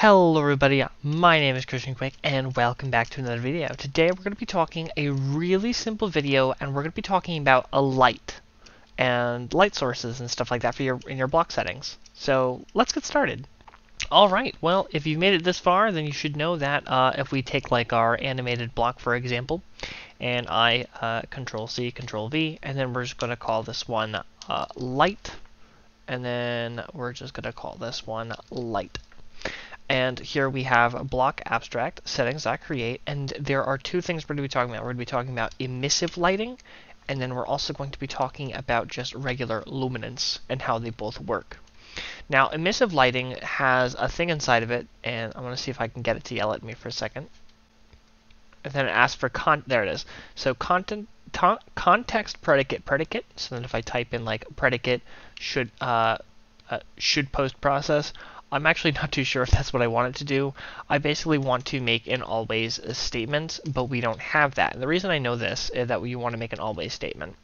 Hello everybody, my name is Christian Quick and welcome back to another video. Today we're going to be talking a really simple video and we're going to be talking about a light and light sources and stuff like that for your in your block settings. So let's get started. Alright, well if you've made it this far then you should know that uh, if we take like our animated block for example and I uh, control C, control V and then we're just going to call this one uh, light and then we're just going to call this one light. And here we have block abstract settings.create, and there are two things we're going to be talking about. We're going to be talking about emissive lighting, and then we're also going to be talking about just regular luminance and how they both work. Now, emissive lighting has a thing inside of it, and I'm going to see if I can get it to yell at me for a second. And then it asks for con. There it is. So content context predicate predicate. So then if I type in like predicate should uh, uh should post process, I'm actually not too sure if that's what I want it to do. I basically want to make an always statement, but we don't have that. And the reason I know this is that we want to make an always statement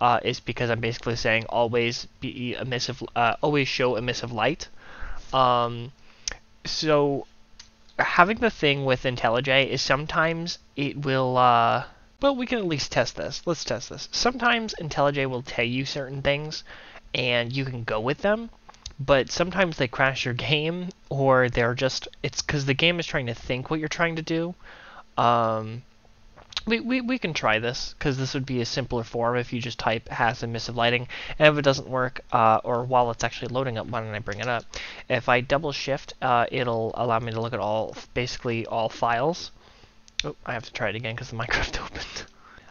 uh, is because I'm basically saying always be emissive, uh, always show emissive light. Um, so having the thing with IntelliJ is sometimes it will. Uh, well, we can at least test this. Let's test this. Sometimes IntelliJ will tell you certain things, and you can go with them but sometimes they crash your game or they're just it's because the game is trying to think what you're trying to do. Um, we, we, we can try this because this would be a simpler form if you just type has emissive lighting and if it doesn't work uh, or while it's actually loading up why don't I bring it up? If I double shift uh, it'll allow me to look at all basically all files. Oh I have to try it again because the Minecraft opened.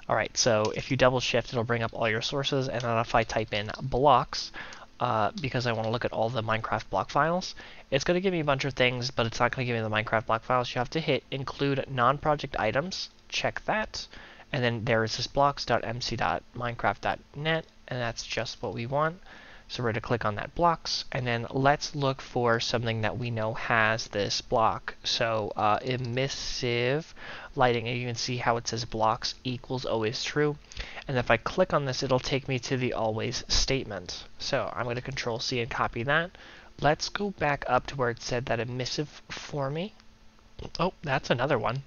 Alright so if you double shift it'll bring up all your sources and then if I type in blocks uh, because I want to look at all the Minecraft block files. It's going to give me a bunch of things, but it's not going to give me the Minecraft block files. You have to hit include non-project items, check that, and then there is this blocks.mc.minecraft.net, and that's just what we want. So we're going to click on that blocks, and then let's look for something that we know has this block. So uh, emissive lighting, and you can see how it says blocks equals always true. And if I click on this, it'll take me to the always statement. So I'm going to control C and copy that. Let's go back up to where it said that emissive for me. Oh, that's another one.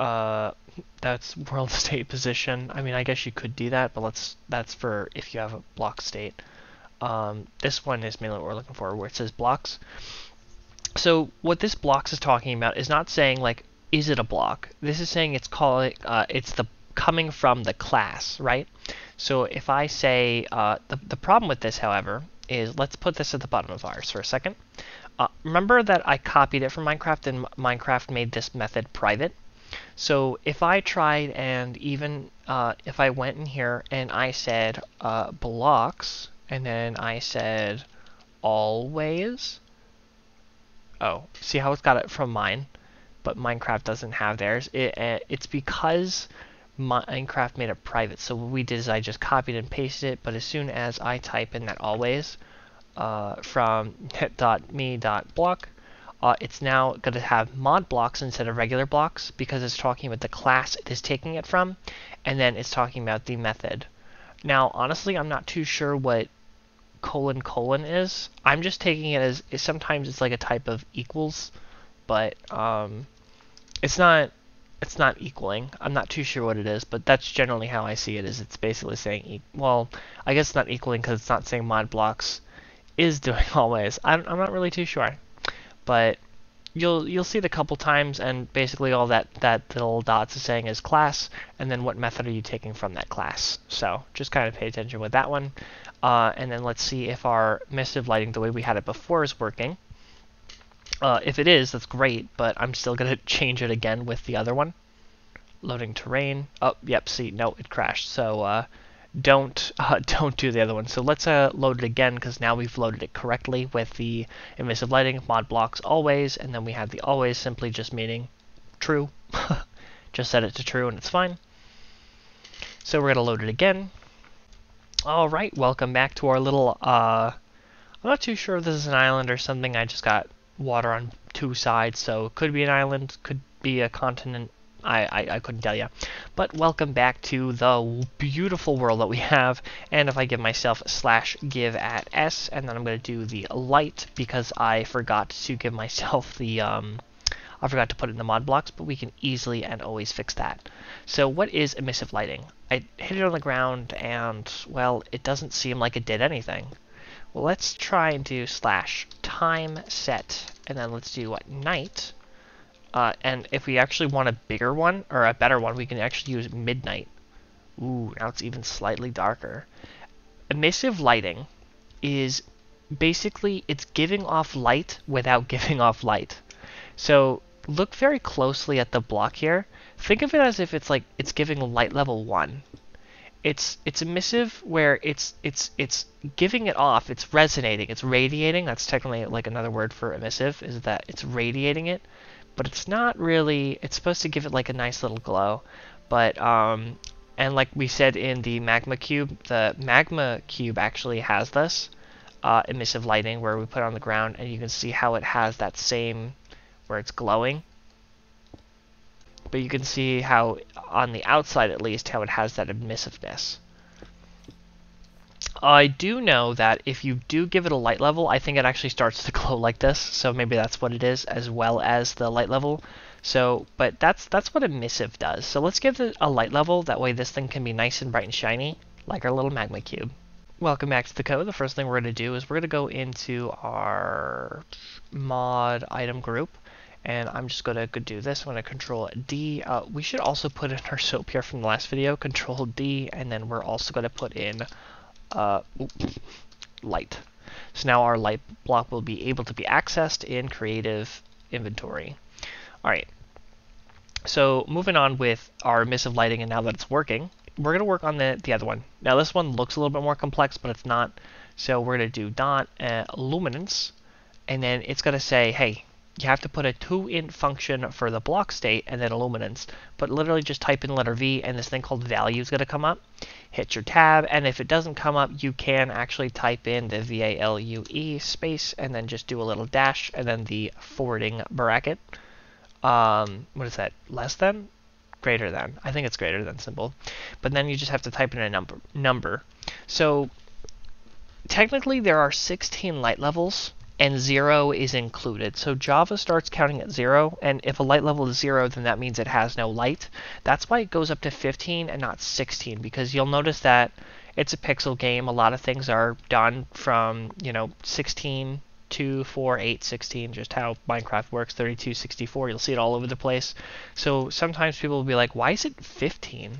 Uh, that's world state position. I mean, I guess you could do that, but let's that's for if you have a block state. Um, this one is mainly what we're looking for, where it says blocks. So what this blocks is talking about is not saying like, is it a block? This is saying it's calling, uh, it's the coming from the class, right? So if I say, uh, the, the problem with this, however, is let's put this at the bottom of ours for a second. Uh, remember that I copied it from Minecraft and Minecraft made this method private? So if I tried and even uh, if I went in here and I said uh, blocks and then I said always. Oh, see how it's got it from mine, but Minecraft doesn't have theirs. It, it's because Minecraft made it private. So what we did is I just copied and pasted it, but as soon as I type in that always uh, from hit.me.block, uh, it's now going to have mod blocks instead of regular blocks because it's talking about the class it is taking it from, and then it's talking about the method. Now, honestly, I'm not too sure what colon colon is. I'm just taking it as sometimes it's like a type of equals, but um, it's not it's not equaling. I'm not too sure what it is, but that's generally how I see it. Is it's basically saying e well, I guess it's not equaling because it's not saying mod blocks is doing always. I'm I'm not really too sure, but you'll you'll see it a couple times, and basically all that that little dots is saying is class, and then what method are you taking from that class. So just kind of pay attention with that one. Uh, and then let's see if our emissive lighting, the way we had it before, is working. Uh, if it is, that's great, but I'm still going to change it again with the other one. Loading terrain. Oh, yep, see, no, it crashed. So uh, don't uh, don't do the other one. So let's uh, load it again, because now we've loaded it correctly with the emissive lighting, mod blocks always, and then we have the always simply just meaning true. just set it to true and it's fine. So we're going to load it again. Alright, welcome back to our little, uh, I'm not too sure if this is an island or something, I just got water on two sides, so it could be an island, could be a continent, I, I, I couldn't tell you. But welcome back to the beautiful world that we have. And if I give myself slash give at S, and then I'm going to do the light because I forgot to give myself the, um, I forgot to put it in the mod blocks, but we can easily and always fix that. So what is emissive lighting? I hit it on the ground and, well, it doesn't seem like it did anything. Let's try and do slash time set, and then let's do what, night, uh, and if we actually want a bigger one, or a better one, we can actually use midnight. Ooh, now it's even slightly darker. Emissive lighting is basically, it's giving off light without giving off light. So look very closely at the block here. Think of it as if it's like, it's giving light level 1 it's it's emissive where it's it's it's giving it off. It's resonating. It's radiating. That's technically like another word for emissive is that it's radiating it. But it's not really it's supposed to give it like a nice little glow. But um and like we said in the magma cube the magma cube actually has this uh, emissive lighting where we put on the ground and you can see how it has that same where it's glowing but you can see how, on the outside at least, how it has that emissiveness. I do know that if you do give it a light level, I think it actually starts to glow like this, so maybe that's what it is, as well as the light level. So, but that's that's what emissive does. So let's give it a light level, that way this thing can be nice and bright and shiny, like our little magma cube. Welcome back to the code. The first thing we're going to do is we're going to go into our mod item group, and I'm just going to do this. I'm to control D. Uh, we should also put in our soap here from the last video, control D, and then we're also going to put in uh, light. So now our light block will be able to be accessed in creative inventory. All right. So moving on with our emissive lighting, and now that it's working, we're going to work on the, the other one. Now this one looks a little bit more complex, but it's not. So we're going to do dot uh, luminance, and then it's going to say, hey, you have to put a toInt function for the block state and then illuminance. But literally just type in letter V and this thing called value is going to come up. Hit your tab and if it doesn't come up you can actually type in the V-A-L-U-E space and then just do a little dash and then the forwarding bracket. Um, what is that? Less than? Greater than. I think it's greater than symbol. But then you just have to type in a number. number. So technically there are 16 light levels and 0 is included. So Java starts counting at 0, and if a light level is 0, then that means it has no light. That's why it goes up to 15 and not 16, because you'll notice that it's a pixel game. A lot of things are done from, you know, 16 to 4, 8, 16, just how Minecraft works, 32, 64. You'll see it all over the place. So sometimes people will be like, why is it 15?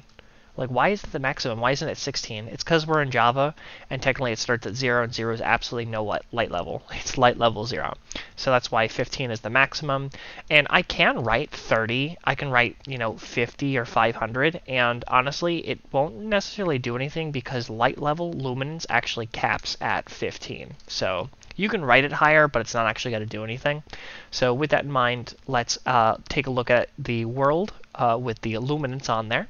Like, why is it the maximum? Why isn't it 16? It's because we're in Java, and technically it starts at 0, and 0 is absolutely no light level. It's light level 0. So that's why 15 is the maximum. And I can write 30. I can write, you know, 50 or 500, and honestly, it won't necessarily do anything because light level luminance actually caps at 15. So you can write it higher, but it's not actually going to do anything. So with that in mind, let's uh, take a look at the world uh, with the luminance on there.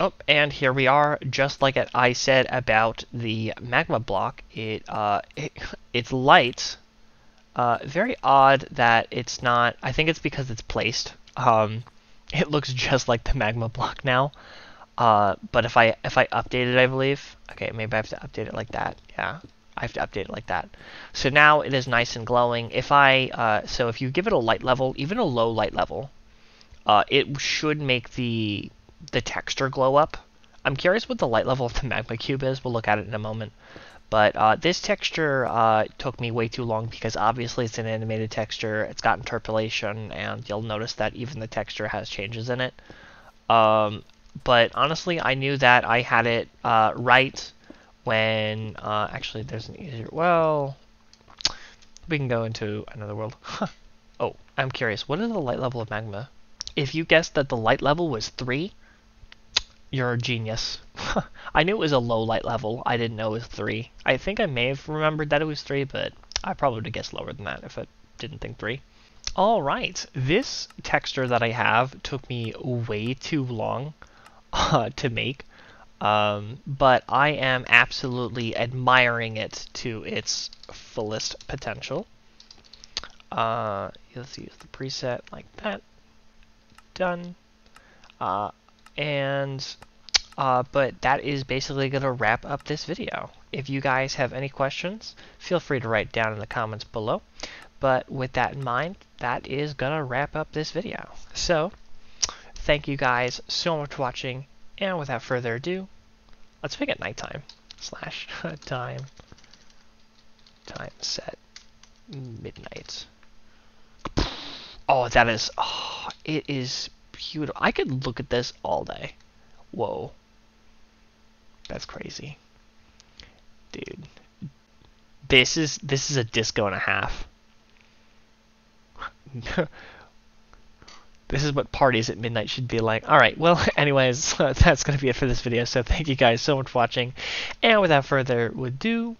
Oh, and here we are, just like I said about the magma block, it, uh, it it's light. Uh, very odd that it's not, I think it's because it's placed. Um, it looks just like the magma block now. Uh, but if I if I update it, I believe, okay, maybe I have to update it like that. Yeah, I have to update it like that. So now it is nice and glowing. If I, uh, so if you give it a light level, even a low light level, uh, it should make the the texture glow up. I'm curious what the light level of the magma cube is. We'll look at it in a moment. But uh, this texture uh, took me way too long because obviously it's an animated texture. It's got interpolation, and you'll notice that even the texture has changes in it. Um, but honestly, I knew that I had it uh, right when... Uh, actually, there's an easier... Well, we can go into another world. oh, I'm curious. What is the light level of magma? If you guessed that the light level was 3, you're a genius. I knew it was a low light level. I didn't know it was 3. I think I may have remembered that it was 3, but I probably would have guessed lower than that if I didn't think 3. Alright, this texture that I have took me way too long uh, to make, um, but I am absolutely admiring it to its fullest potential. Uh, let's use the preset like that done. Uh, and uh, but that is basically going to wrap up this video. If you guys have any questions, feel free to write down in the comments below. But with that in mind, that is going to wrap up this video. So, thank you guys so much for watching, and without further ado, let's make it nighttime. Slash time. Time set. Midnight. Oh, that is... Oh, it is beautiful. I could look at this all day. Whoa. That's crazy. Dude. This is this is a disco and a half. this is what parties at midnight should be like. Alright, well, anyways, that's going to be it for this video. So thank you guys so much for watching. And without further ado,